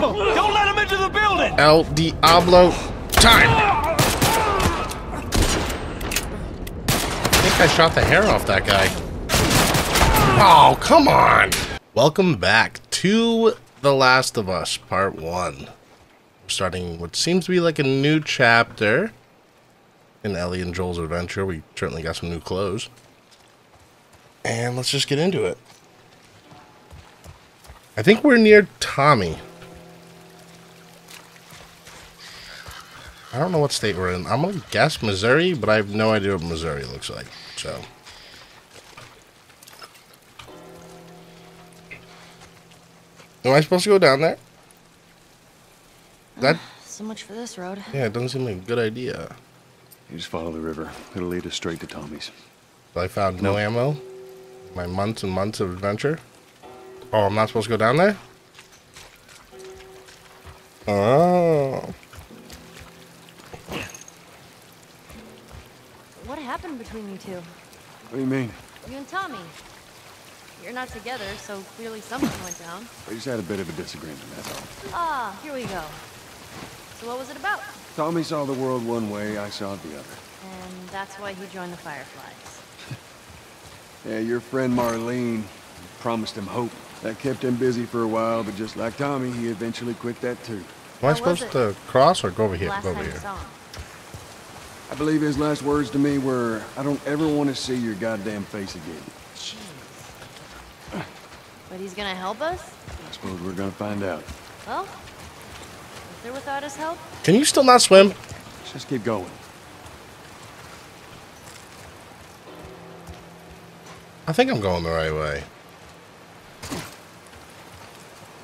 people! Don't let them into the building! El Diablo time! I think I shot the hair off that guy. Oh, come on! Welcome back to The Last of Us Part 1. We're starting what seems to be like a new chapter in Ellie and Joel's adventure. We certainly got some new clothes. And let's just get into it. I think we're near Tommy. I don't know what state we're in. I'm gonna guess Missouri, but I have no idea what Missouri looks like. So. Am I supposed to go down there? That ah, So much for this road. yeah, it doesn't seem like a good idea. You just follow the river. It'll lead us straight to Tommy's. I found no ammo. My months and months of adventure. Oh, I'm not supposed to go down there? Oh. Happened between you two? What do you mean? You and Tommy. You're not together, so clearly something went down. We just had a bit of a disagreement, that's all. Ah, here we go. So what was it about? Tommy saw the world one way, I saw it the other. And that's why he joined the Fireflies. Yeah, your friend Marlene promised him hope. That kept him busy for a while, but just like Tommy, he eventually quit that too. Am I How supposed to cross or go over here? Last Go over time you here. Saw him. I believe his last words to me were, I don't ever want to see your goddamn face again. Jeez. But he's gonna help us? I suppose we're gonna find out. Well, with or without his help? Can you still not swim? Let's just keep going. I think I'm going the right way.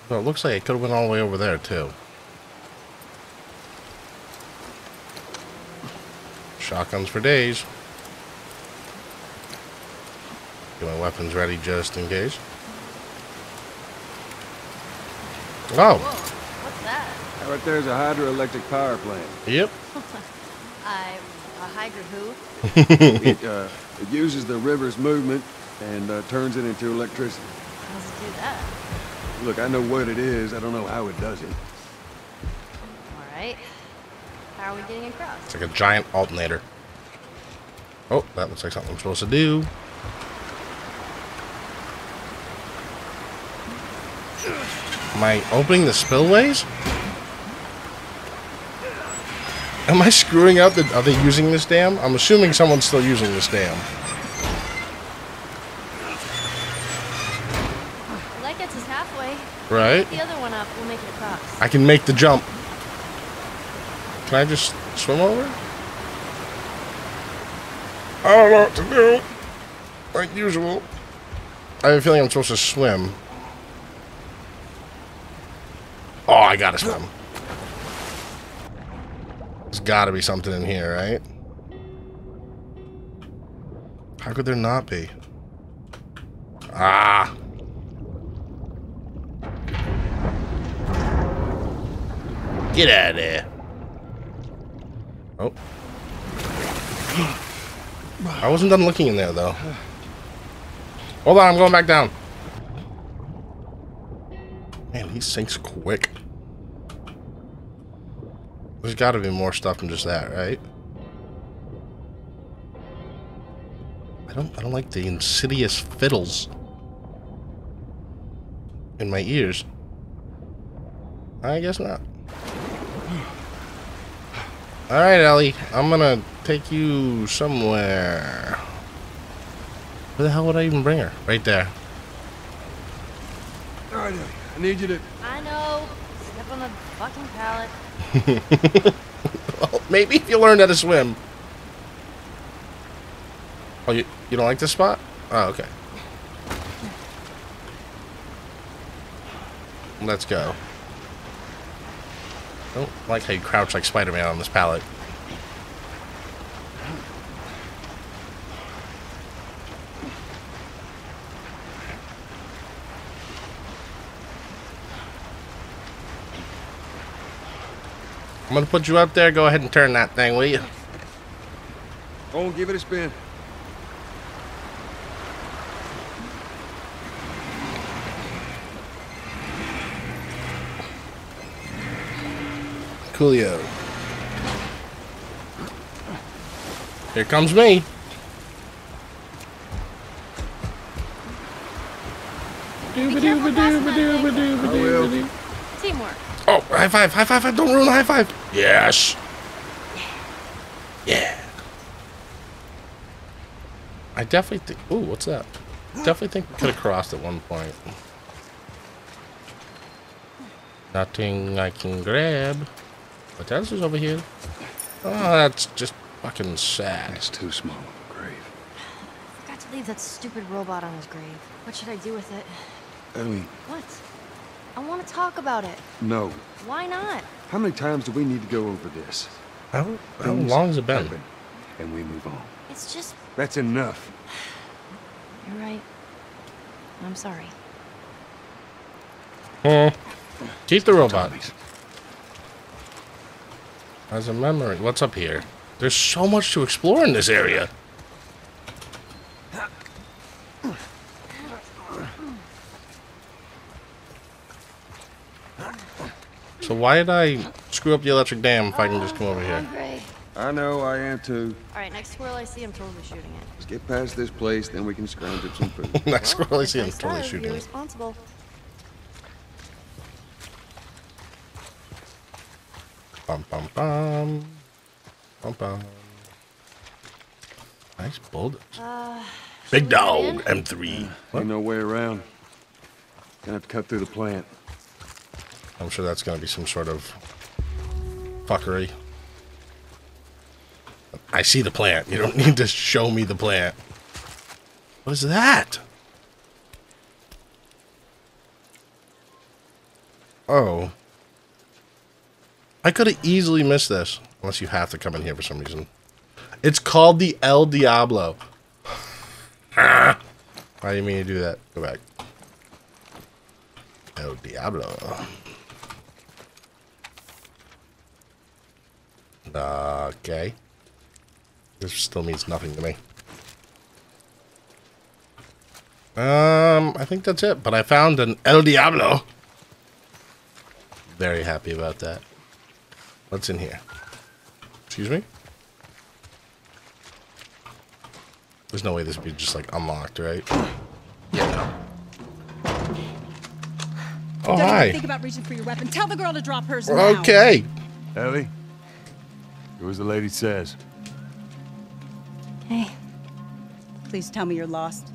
Well, it looks like it could have went all the way over there, too. Shotguns for days. Get my weapons ready just in case. Oh, Whoa, what's that? Right there's a hydroelectric power plant. yep. I'm a Hydra who? It, uh, it uses the river's movement and uh, turns it into electricity. How does it do that? Look, I know what it is. I don't know how it does it. Alright. How are we getting across? It's like a giant alternator. Oh, that looks like something I'm supposed to do. Am I opening the spillways? Am I screwing up? The, are they using this dam? I'm assuming someone's still using this dam. Well, that gets us halfway. Right? The other one up, we'll make it across. I can make the jump. Can I just swim over? I don't know what to do. Like usual. I have a feeling I'm supposed to swim. Oh, I gotta swim. There's gotta be something in here, right? How could there not be? Ah. Get out of there. Oh. I wasn't done looking in there, though. Hold on, I'm going back down. Man, he sinks quick. There's got to be more stuff than just that, right? I don't. I don't like the insidious fiddles in my ears. I guess not. All right, Ellie. I'm gonna take you somewhere. Where the hell would I even bring her? Right there. All right, Ellie. I need you to. I know. Step on the fucking pallet. Well, maybe if you learned how to swim. Oh, you, you don't like this spot? Oh, okay. Let's go. I don't like how you crouch like Spider-Man on this pallet. I'm gonna put you up there. Go ahead and turn that thing, will you? Go and give it a spin. Coolio. Here comes me. Teamwork. Oh, high five, high five, don't ruin the high five. Yes. Yeah. I definitely think, ooh, what's that? Definitely think we could have crossed at one point. Nothing I can grab. What else is over here? Oh, that's just fucking sad. It's too small of a grave. I forgot to leave that stupid robot on his grave. What should I do with it? Ellie, What? I want to talk about it. no. Why not? How many times do we need to go over this? How, how Things long has it been? happen, And we move on. It's just. That's enough. You're right. I'm sorry. Hmm. Keep the robot. Tommy's. As a memory. What's up here? There's so much to explore in this area. So why did I screw up the electric dam if I can just come over here? I know, I am too. All right, next squirrel I see, I'm totally shooting it. Let's get past this place, then we can scrounge up some food. Next Well, scroll I if see, I'm totally shooting it. responsible. Bum bum bum. Bum bum. Nice bulldozer. Uh, Big should we head in? dog M3. Ain't no way around. Gonna have to cut through the plant. I'm sure that's gonna be some sort of fuckery. I see the plant. You don't need to show me the plant. What is that? Oh. I could have easily missed this. Unless you have to come in here for some reason. It's called the El Diablo. Why do you mean to do that? Go back. El Diablo. Okay. This still means nothing to me. Um, I think that's it. But I found an El Diablo. Very happy about that. What's in here? Excuse me? There's no way this would be just like unlocked, right? Yeah, no. Oh, Don't even hi. think about reaching for your weapon. Tell the girl to drop hers now. Okay. Ellie, do as the lady says. Hey, Please tell me you're lost.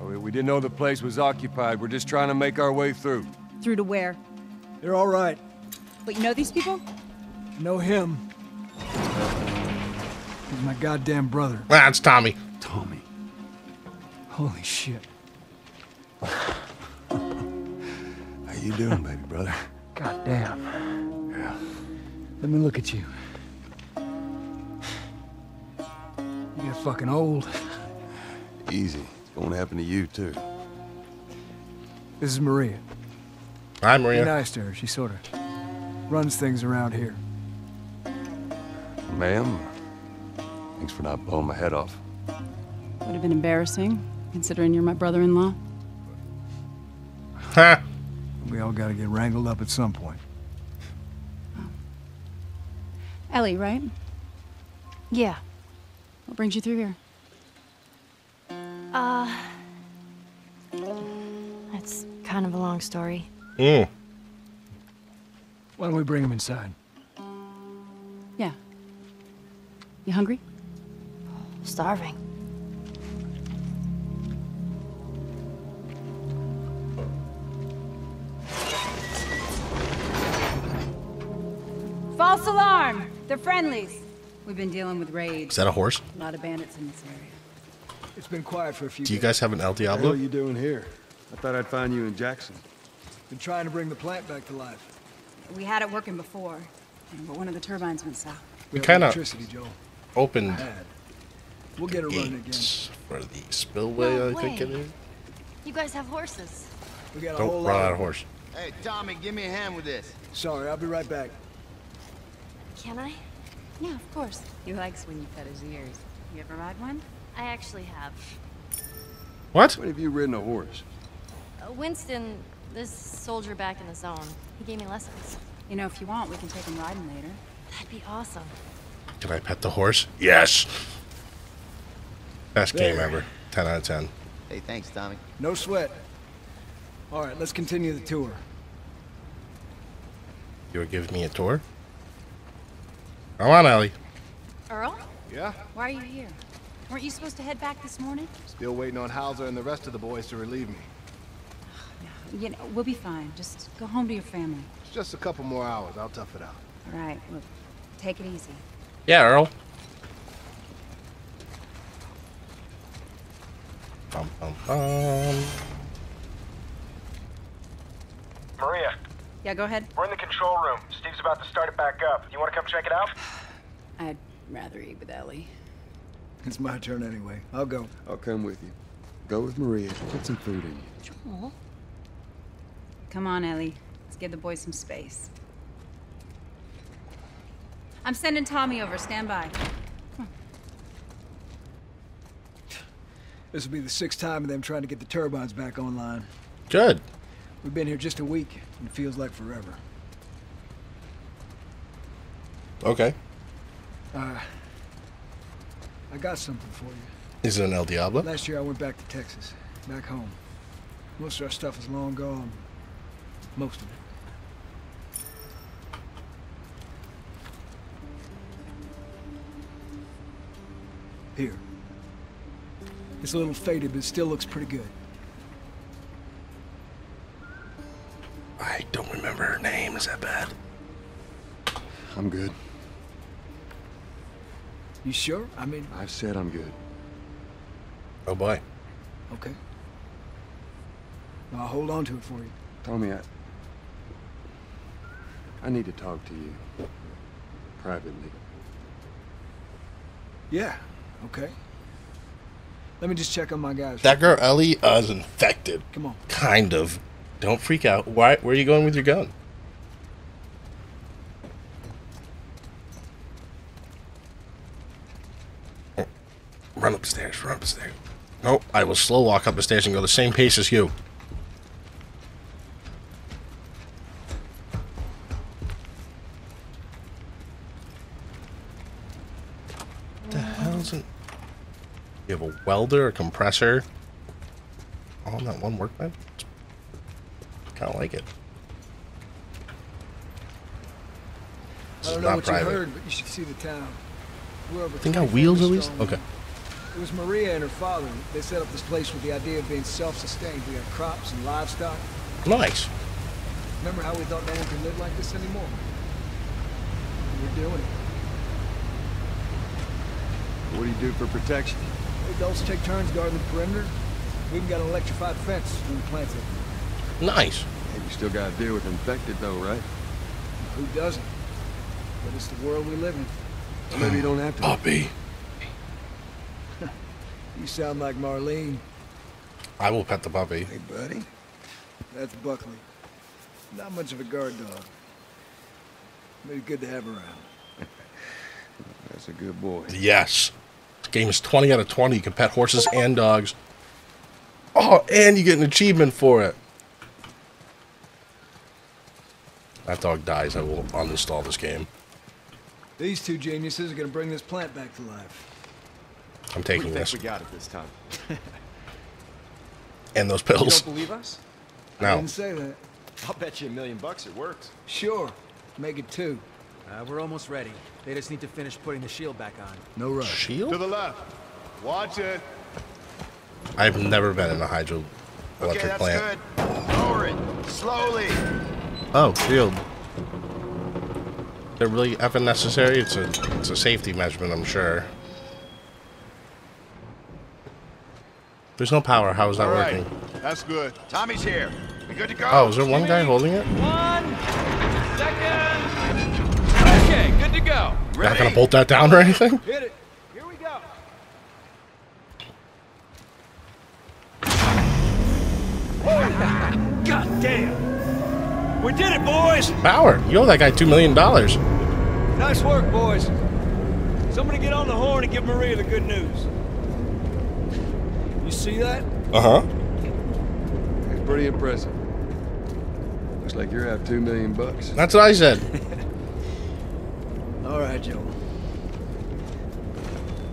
Oh, we- we didn't know the place was occupied. We're just trying to make our way through. Through to where? They're all right. But you know these people? Know him. He's my goddamn brother. That's Tommy. Tommy. Holy shit. How you doing, baby brother? Goddamn. Yeah. Let me look at you. You get fucking old. Easy. It's going to happen to you, too. This is Maria. Hi, Be Maria. nice to her. She sort of runs things around here. Ma'am, thanks for not blowing my head off. Would have been embarrassing, considering you're my brother-in-law. Ha. We all gotta get wrangled up at some point. Ellie, right? yeah. What brings you through here? Uh, that's kind of a long story. Mm. Why don't we bring him inside? Yeah. You hungry? Starving. False alarm! They're friendlies. We've been dealing with raids. Is that a horse? A lot of bandits in this area. It's been quiet for a few Do you days. guys have an El What the hell Diablo? are you doing here? I thought I'd find you in Jackson. Been trying to bring the plant back to life. We had it working before, but one of the turbines went south. We have kinda- Opened We'll get it running again. gates for the spillway, No I think it way. is. You guys have horses. We got a whole Don't lot. run out of of horse. Hey, Tommy, give me a hand with this. Sorry, I'll be right back. Can I? Yeah, of course. He likes when you pet his ears. You ever ride one? I actually have. What? When have you ridden a horse? Uh, Winston, this soldier back in the zone, he gave me lessons. You know, if you want, we can take him riding later. That'd be awesome. Can I pet the horse? Yes. Best game ever. 10 out of 10. Hey, thanks, Tommy. No sweat. All right, let's continue the tour. You're giving me a tour? Come on, Ellie. Earl? Yeah? Why are you here? Weren't you supposed to head back this morning? Still waiting on Hauser and the rest of the boys to relieve me. You know, we'll be fine. Just go home to your family. It's just a couple more hours. I'll tough it out. All right, look, take it easy. Yeah, Earl. Bum, bum, bum. Maria, Yeah, go ahead. we're in the control room. Steve's about to start it back up. You want to come check it out? I'd rather eat with Ellie. It's my turn anyway. I'll go. I'll come with you. Go with Maria. Put some food in you. Joel? Come on, Ellie. Let's give the boys some space. I'm sending Tommy over. Stand by. This will be the sixth time of them trying to get the turbines back online. Good. We've been here just a week, and it feels like forever. Okay. Uh, I got something for you. Is it an El Diablo? Last year I went back to Texas, back home. Most of our stuff is long gone. Most of it. Here. It's a little faded, but it still looks pretty good. I don't remember her name. Is that bad? I'm good. You sure? I mean, I've said I'm good. Oh boy. okay. I'll hold on to it for you. Tell me, I... I need to talk to you. Privately. Yeah, okay. Let me just check on my guys. That girl Ellie uh, is infected. Come on. Kind of. Don't freak out. Why? Where are you going with your gun? Oh, Run upstairs. Run upstairs. Nope. I will slow walk up the stairs and go the same pace as you. It? You have a welder, a compressor, all on that one workbench. Kind of like it. This I don't know not what private. you heard, but you should see the town. We're Think 20 wheels at least? Okay. It was Maria and her father. They set up this place with the idea of being self-sustained. We got crops and livestock. Nice. Remember how we thought no one could live like this anymore? We're doing it. What do you do for protection? Adults take turns guarding the perimeter. We even got an electrified fence when we plant it. Nice. Hey, you still gotta deal with infected though, right? Who doesn't? But it's the world we live in. Or maybe you don't have to. Puppy. You sound like Marlene. I will pet the puppy. Hey, buddy. That's Buckley. Not much of a guard dog. Maybe good to have around. That's a good boy. Yes. This game is 20 out of 20. You can pet horses and dogs. Oh, and you get an achievement for it. That dog dies. I will uninstall this game. These two geniuses are gonna bring this plant back to life. I'm taking this. We got it this time. And those You pills. don't believe us? I didn't say that. I'll bet you a million bucks it works. Sure. Make it two. Uh, we're almost ready. They just need to finish putting the shield back on. No rush. Shield? To the left. Watch it. I've never been in a hydro Okay, electric that's plant. good. Lower it. Slowly. Oh, shield. They're really effing necessary. It's a it's a safety measurement, I'm sure. There's no power. How is that All right. working? That's good. Tommy's here. We good to go? Oh, is there one guy holding it? You're not gonna bolt that down or anything? Hit it. Here we go. God damn. We did it, boys. Power. You owe that guy two million dollars. Nice work, boys. Somebody get on the horn and give Maria the good news. You see that? Uh huh. It's pretty impressive. Looks like you're out two million bucks. That's what I said. All right, Joe.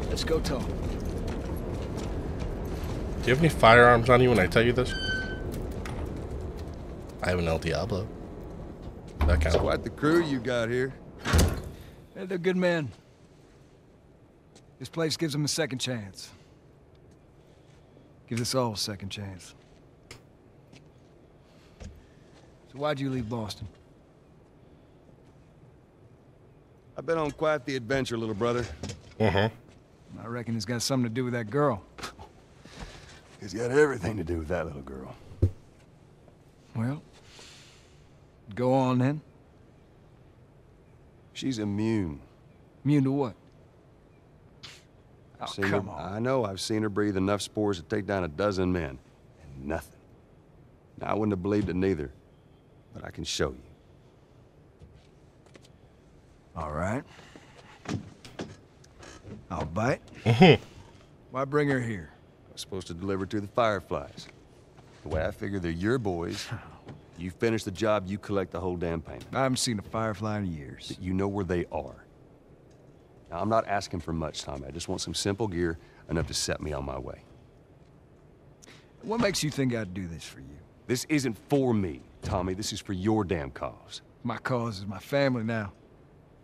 Let's go talk. Do you have any firearms on you when I tell you this? I have an El Diablo. That It's counts. quite the crew you got here. Hey, they're good men. This place gives them a second chance. Gives us all a second chance. So why'd you leave Boston? I've been on quite the adventure, little brother. Uh-huh. I reckon it's got something to do with that girl. It's got everything to do with that little girl. Well, go on then. She's immune. Immune to what? Oh, Seen her- on. I know. I've seen her breathe enough spores to take down a dozen men. And nothing. Now, I wouldn't have believed it neither. But I can show you. All right. I'll bite. Mhm. Why bring her here? I was supposed to deliver to the Fireflies. The way I figure they're your boys. You finish the job, you collect the whole damn payment. I haven't seen a firefly in years. You know where they are. Now, I'm not asking for much, Tommy. I just want some simple gear, enough to set me on my way. What makes you think I'd do this for you? This isn't for me, Tommy. This is for your damn cause. My cause is my family now.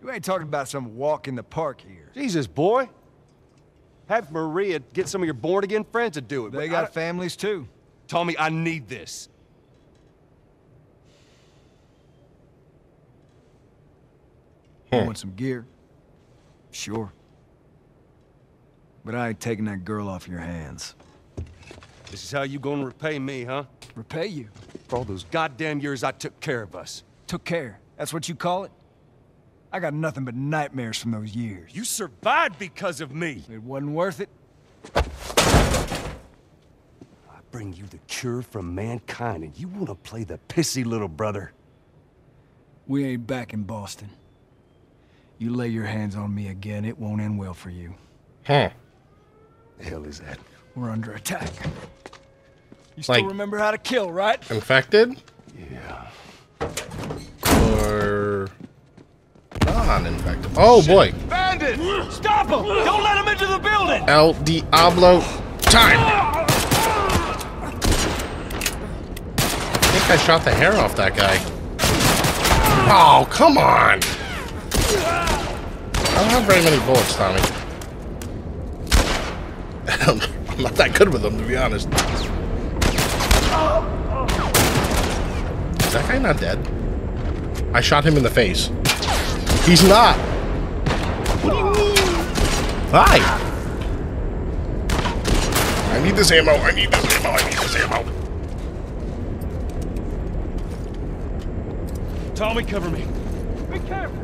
You ain't talking about some walk in the park here. Jesus, boy. Have Maria get some of your born-again friends to do it. They but got I- families too. Tommy, I need this. You hmm. want some gear? Sure. But I ain't taking that girl off your hands. This is how you gonna repay me, huh? Repay you. For all those goddamn years I took care of us. Took care. That's what you call it? I got nothing but nightmares from those years. You survived because of me. It wasn't worth it. I bring you the cure from mankind, and you wanna play the pissy little brother. We ain't back in Boston. You lay your hands on me again, it won't end well for you. Huh. The hell is that? We're under attack. You still Like- remember how to kill, right? Infected Oh boy. Bandit! Stop him! Don't let him into the building! El Diablo time. I think I shot the hair off that guy. Oh, come on. I don't have very many bullets, Tommy. I'm not that good with them, to be honest. Is that guy not dead? I shot him in the face. He's not. What do you mean? Hi. I need this ammo. I need this ammo. I need this ammo. Tommy, cover me. Be careful!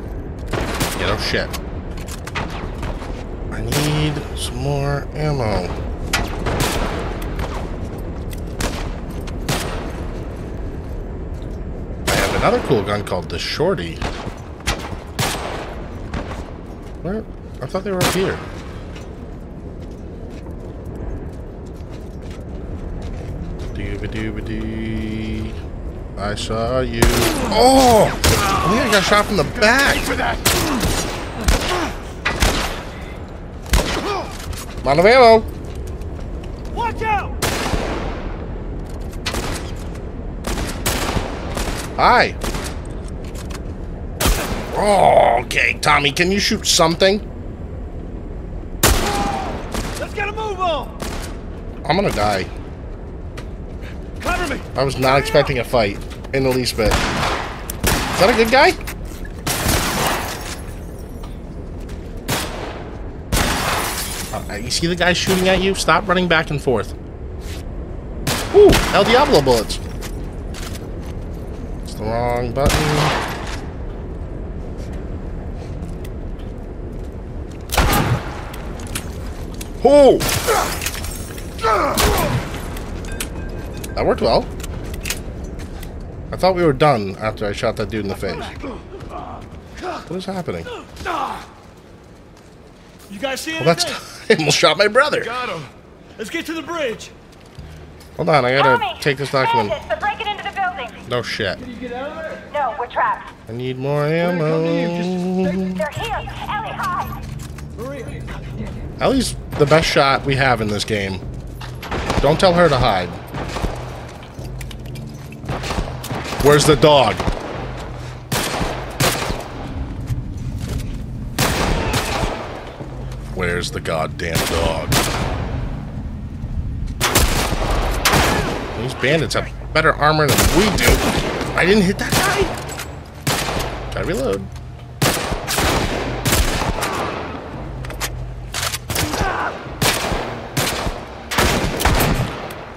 Yeah, no shit. I need some more ammo. I have another cool gun called the Shorty. Where? I thought they were up here. I saw you. Oh! I think I got shot from the back. Lot of ammo. Watch out! Hi. Oh, okay, Tommy, can you shoot something? Let's get a move on! I'm gonna die. Cover me! I was not expecting a fight in the least bit. Is that a good guy? Uh, you see the guy shooting at you? Stop running back and forth. Ooh, El Diablo bullets. It's the wrong button. Oh! That worked well. I thought we were done after I shot that dude in the face. What is happening? You guys see Well, anything? that's I almost shot my brother. Got him. Let's get to the bridge. Hold on, I gotta take this document. Bandits, they're breaking into the building. No shit. No, we're trapped. I need more ammo. They're here. Ellie, hide. Ellie's the best shot we have in this game. Don't tell her to hide. Where's the dog? Where's the goddamn dog? These bandits have better armor than we do. I didn't hit that guy. Gotta reload.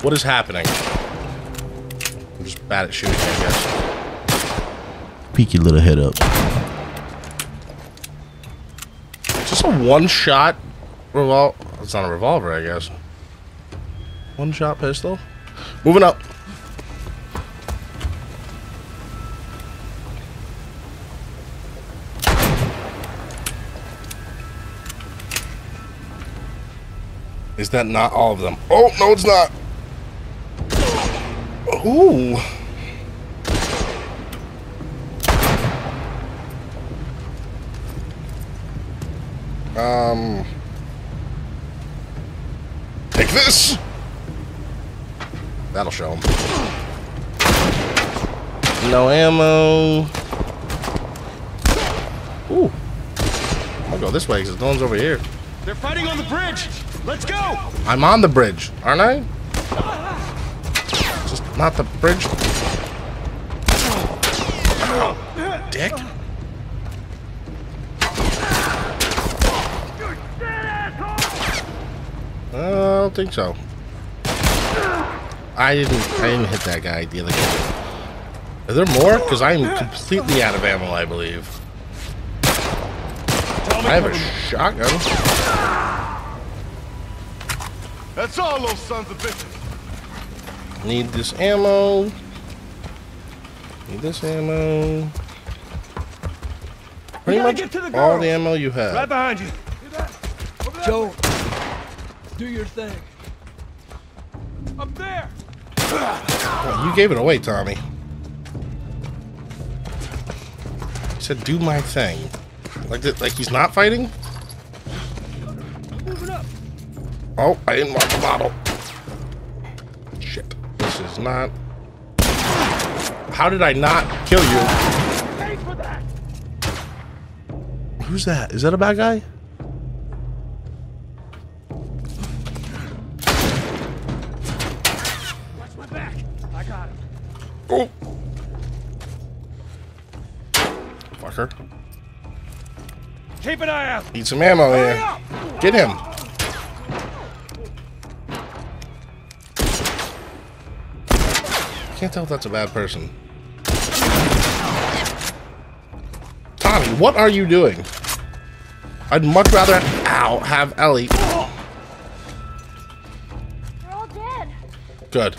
What is happening? Bad at shooting, I guess. Peek your little head up. Is this a one-shot revolver? It's not a revolver, I guess. One-shot pistol. Moving up. Is that not all of them? Oh, no, it's not. Ooh. Um. Take this. That'll show him. No ammo. Ooh. I'll go this way because no one's over here. They're fighting on the bridge. Let's go. I'm on the bridge, aren't I? Just not the bridge. Ow, dick. I don't think so. I didn't. I didn't hit that guy the other guy. Are there more? Because I'm completely out of ammo, I believe. I have a shotgun. That's all those sons of bitches. Need this ammo. Need this ammo. Pretty much get to the all the ammo you have. Right behind you. Joe, do your thing. Up there. Oh, you gave it away, Tommy. He said, "Do my thing." Like, that, like he's not fighting. Oh, I didn't want the bottle. Shit, this is not. How did I not kill you? Who's that? Is that a bad guy? An eye out. Need some ammo here. Get him. Can't tell if that's a bad person. Tommy, what are you doing? I'd much rather, ow, have Ellie. We're all dead. Good.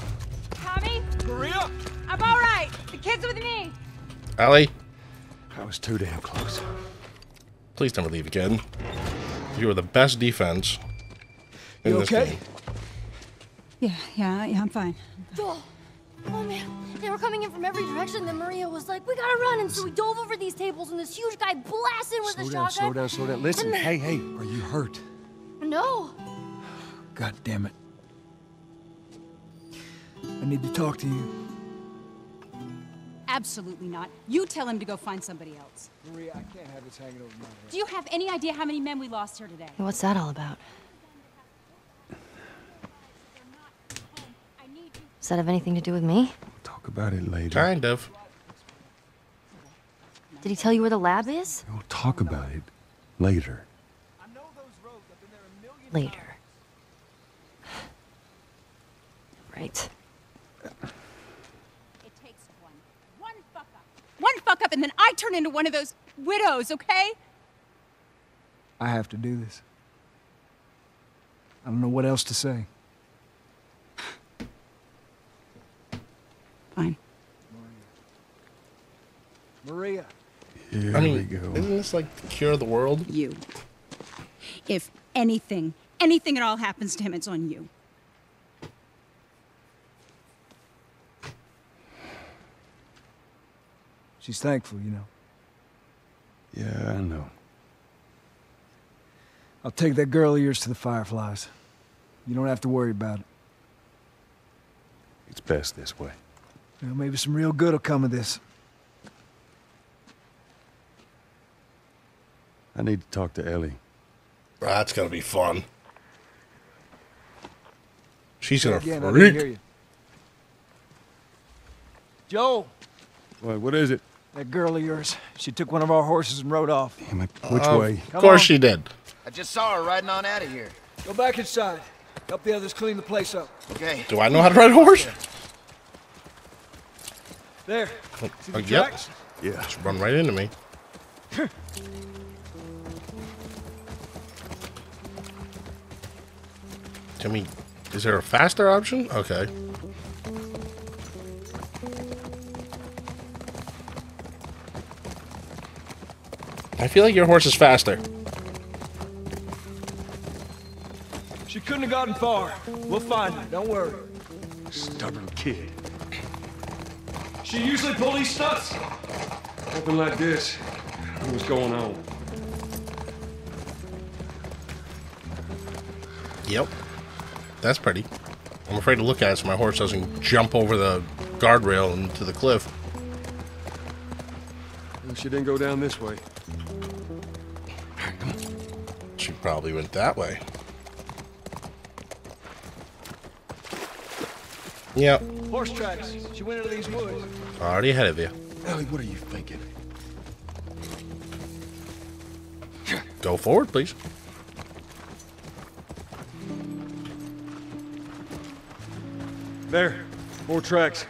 Tommy, Maria. I'm all right. The kid's with me. Ellie, I was too damn close. Please never leave again. You are the best defense in You this okay? game. Yeah, yeah, yeah, I'm fine. Oh, oh man, they were coming in from every direction. Then Maria was like, "We gotta run!" And so we dove over these tables, and this huge guy blasted with Slow a down, shotgun. slow down, slow down. Listen, And- hey, hey, are you hurt? No, God damn it. I need to talk to you. Absolutely not. You tell him to go find somebody else. Maria, I can't have this hanging over my head. Do you have any idea how many men we lost here today? what's that all about? Does that have anything to do with me? We'll Talk about it later. Kind of. Did he tell you where the lab is? We'll talk about it later. Later. Right. It takes one. One fuck up. One fuck up, and then I turn into one of those widows, okay? I have to do this. I don't know what else to say. Fine. Maria. Here I mean, we go. isn't this like the cure of the world? You. If anything, anything at all happens to him, it's on you. She's thankful, you know. Yeah, I know. I'll take that girl of yours to the Fireflies. You don't have to worry about it. It's best this way. Well, maybe some real good will come of this. I need to talk to Ellie. That's gonna be fun. She's gonna Again, I didn't hear freak. you. Joel, What, what is it? That girl of yours, she took one of our horses and rode off. Damn it. Which Of way? Of course she did. I just saw her riding on out of here. Go back inside. Help the others clean the place up. Okay. Do I know how to ride a horse? There. Uh, See the yep. Yeah. Just run right into me. Timmy, is there a faster option? Okay. I feel like your horse is faster. She couldn't have gotten far. We'll find her. Don't worry. Stubborn kid. She usually pull these stunts. Nothing like this. What's going on? Yep. That's pretty. I'm afraid to look at it so my horse doesn't jump over the guardrail into the cliff. Well, She didn't go down this way. Probably went that way. Yep. Horse tracks. She went into these woods. Already ahead of you. Ellie, what are you thinking? Go forward, please. There. More tracks.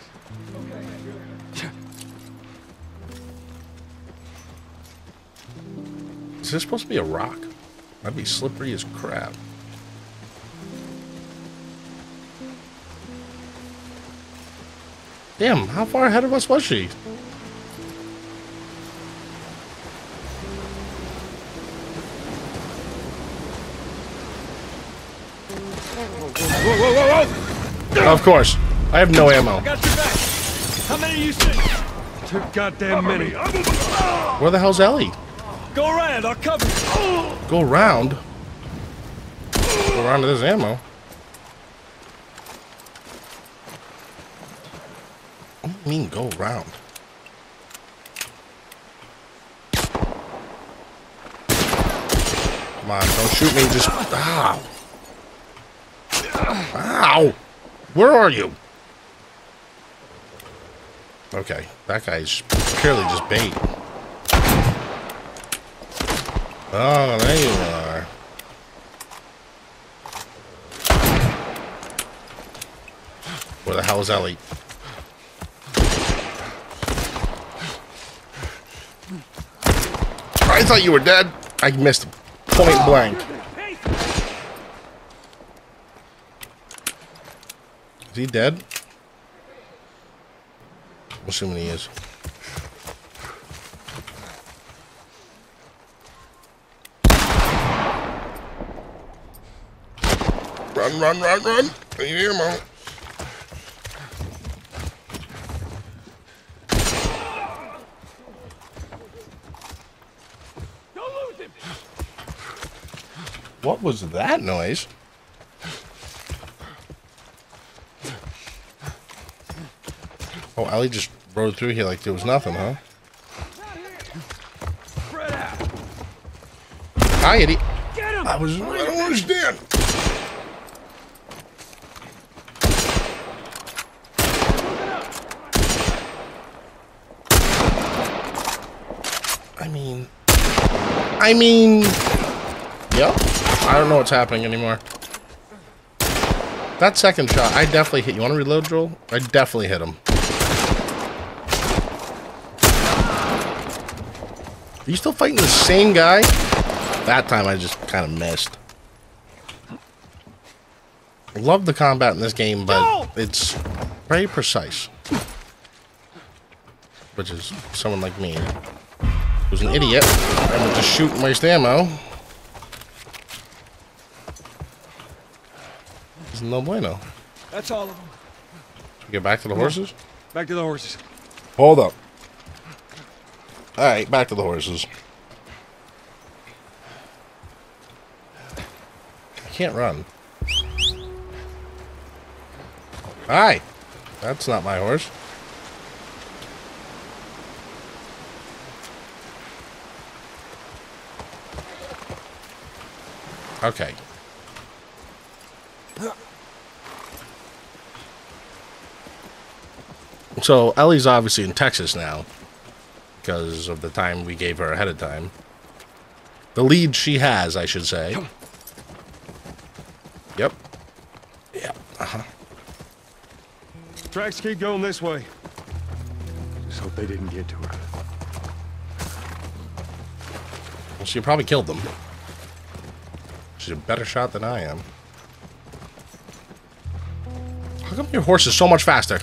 Is this supposed to be a rock? That'd be slippery as crap. Damn, how far ahead of us was she? Whoa, whoa, whoa, whoa! Of course. I have no ammo. Got your back. How many you see? Too goddamn many. Where the hell's Ellie? Go around. I'll cover you. Go around. Go around to this ammo. What do mean go around? Come on, don't shoot me, just ow. Ow! Where are you? Okay, that guy's clearly just bait. Oh, there you are. Where the hell is Ellie? I thought you were dead. I missed point blank. Is he dead? I'm assuming he is. Run, run, run, run. I need ammo. What was that noise? Oh, Ellie just rode through here like there was nothing, huh? Hi, Eddie. I was. I don't understand. I mean. I mean. Yep. I don't know what's happening anymore. That second shot, I definitely hit. You want to reload, Joel? I definitely hit him. Are you still fighting the same guy? That time I just kind of missed. Love the combat in this game, but it's very precise. Which is someone like me, who's an idiot and would just shoot and waste ammo. It's no bueno. That's all of them. Should we get back to the horses? Back to the horses. Hold up. Alright, back to the horses. I can't run. Hi! That's not my horse. Okay. So Ellie's obviously in Texas now because of the time we gave her ahead of time. The lead she has, I should say. Yep. Yep. Uh-huh. Tracks keep going this way. Just hope they didn't get to her. Well, she probably killed them. She's a better shot than I am. How come your horse is so much faster?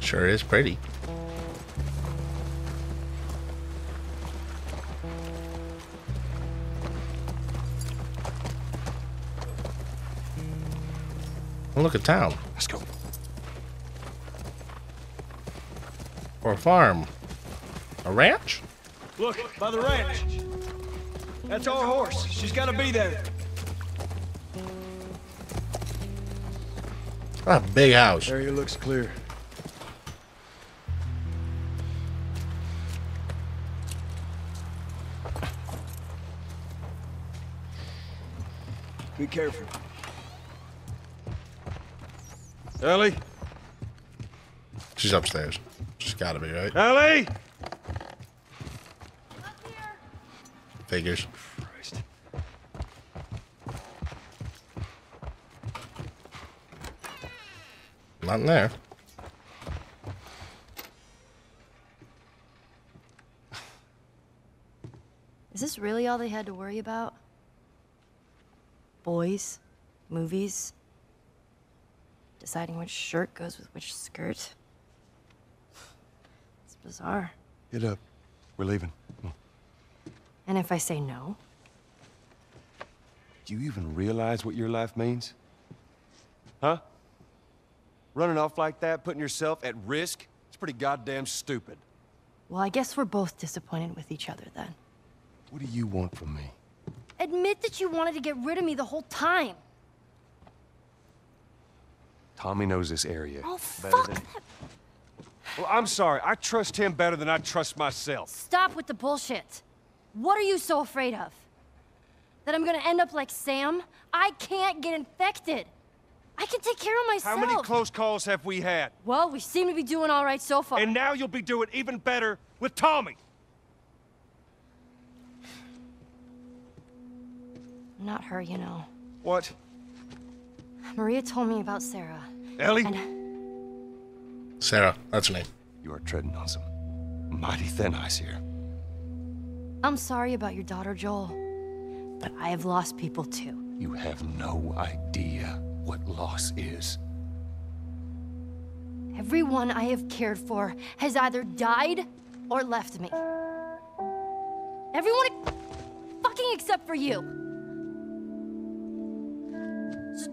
Sure is pretty. Well, look at town. Let's go. Or a farm. A ranch? Look, by the ranch. That's our horse. She's got to be there. A big house. Area looks clear. Be careful. Ellie? She's upstairs. She's gotta be, right? Ellie? Figures. Christ. Not in there. Is this really all they had to worry about? Boys, movies, deciding which shirt goes with which skirt. It's bizarre. Get up. We're leaving. Hmm. And if I say no? Do you even realize what your life means? Huh? Running off like that, putting yourself at risk? It's pretty goddamn stupid. Well, I guess we're both disappointed with each other then. What do you want from me? Admit that you wanted to get rid of me the whole time. Tommy knows this area. Oh, better fuck than- Well, I'm sorry. I trust him better than I trust myself. Stop with the bullshit. What are you so afraid of? That I'm gonna end up like Sam? I can't get infected. I can take care of myself. How many close calls have we had? Well, we seem to be doing all right so far. And now you'll be doing even better with Tommy. Not her, you know. What? Maria told me about Sarah. Ellie? And Sarah, that's her name. You are treading on some mighty thin ice here. I'm sorry about your daughter, Joel. But I have lost people too. You have no idea what loss is. Everyone I have cared for has either died or left me. Everyone fucking except for you.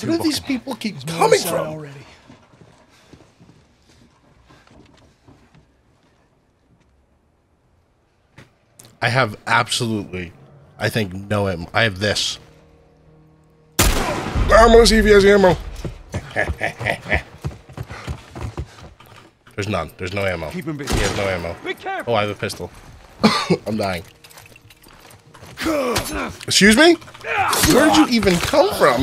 two Where do these people keep He's coming from? already. I have absolutely, I think, no ammo. I have this. I'm gonna see if he has ammo. There's none. There's no ammo. Keep him busy. He has no ammo. Be careful. Oh, I have a pistol. I'm dying. Excuse me? Where did you even come from?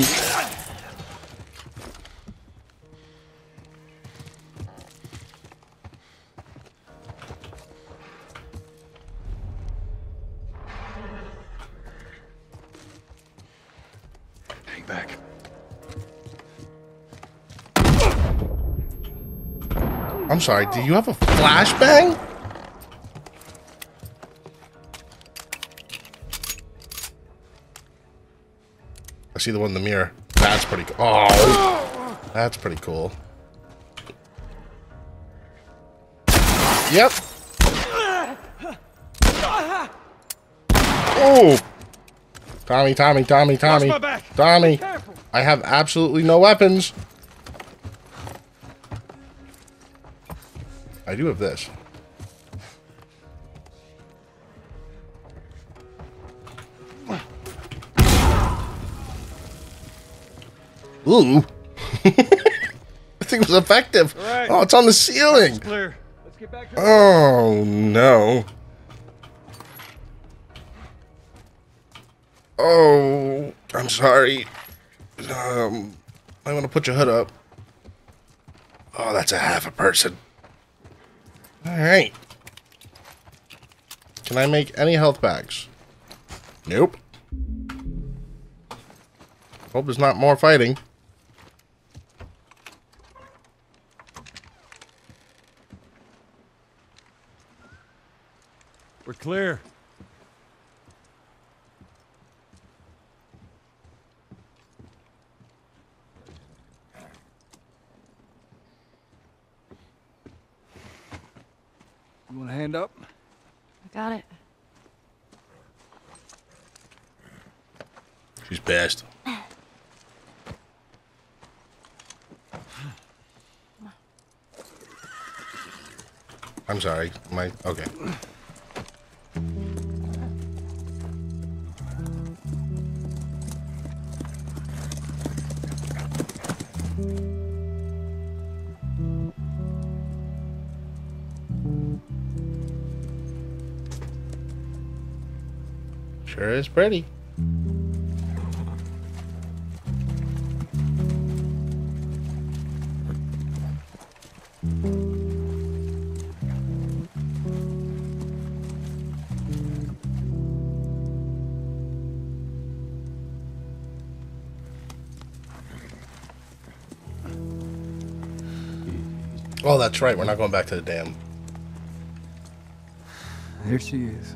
back. I'm sorry, do you have a flashbang? I see the one in the mirror. That's pretty cool. Oh, that's pretty cool. Yep. Oh! Tommy, Tommy, Tommy, Tommy my. Tommy. I have absolutely no weapons. I do have this. Ooh. I think it was effective. right. Oh, it's on the ceiling. Clear. Let's get back to Oh, no. Sorry. Um, I want to put your hood up. Oh, that's a half a person. All right. Can I make any health bags? Nope. Hope there's not more fighting. We're clear. You want a hand up? I got it. She's pissed. I'm sorry. My okay. Sure is pretty. Oh, that's right. We're not going back to the dam. There she is.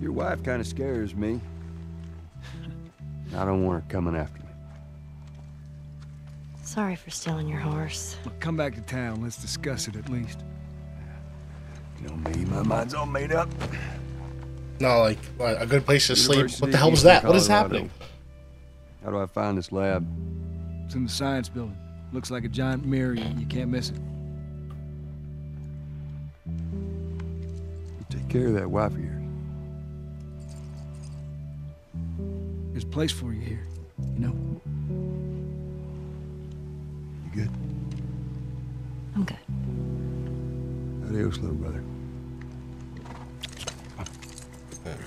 Your wife kind of scares me. I don't want her coming after me. Sorry for stealing your horse. Well, come back to town. Let's discuss it at least. You know me, my mind's all made up. No, like what, a good place to sleep. What the hell of was Eastern that? What is happening? How do I find this lab? It's in the science building. Looks like a giant mirror. You, you can't miss it. You take care of that wife of yours. There's a place for you here. You know? You good? I'm good. Adios, little brother.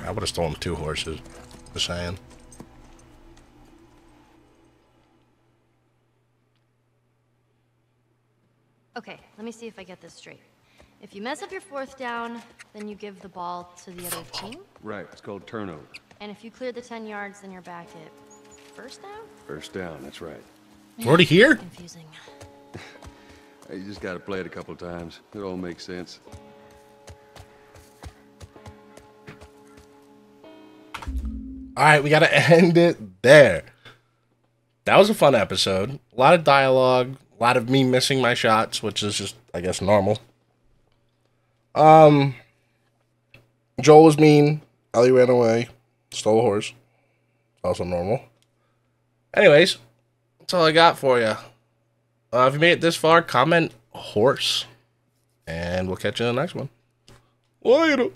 I would have stolen two horses. Just saying. Okay, let me see if I get this straight. If you mess up your fourth down, then you give the ball to the other team. Right, it's called turnover. And if you clear the 10 yards, then you're back at first down? First down, that's right. We're already here? Confusing. You just gotta play it a couple times. It all makes sense. All right, we got to end it there. That was a fun episode. A lot of dialogue, a lot of me missing my shots, which is just, I guess, normal. Um, Joel was mean. Ellie ran away, stole a horse. Also normal. Anyways, that's all I got for you. Uh, if you made it this far, comment horse, and we'll catch you in the next one. Later.